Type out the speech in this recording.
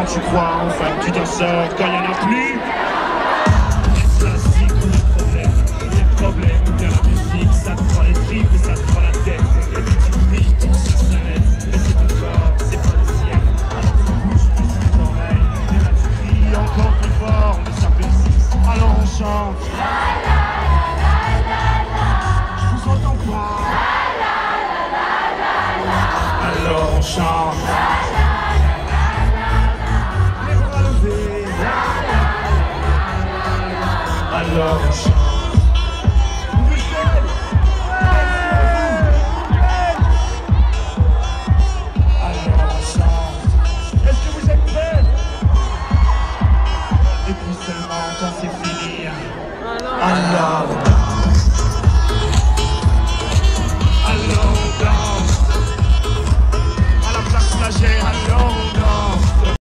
quand tu crois enfin tu t'en sors, quand il n'y en a plus. Classique, on a problème, des problèmes de la musique, ça te prend les tripes et ça te prend la tête. Et puis tu s'arrête, mais c'est ton corps, c'est pas le sien. Alors tu et là tu cries encore plus fort, mais ça persiste. Alors on chante. Je vous entends pas. Alors on chante. Seulement quand c'est fini. Alors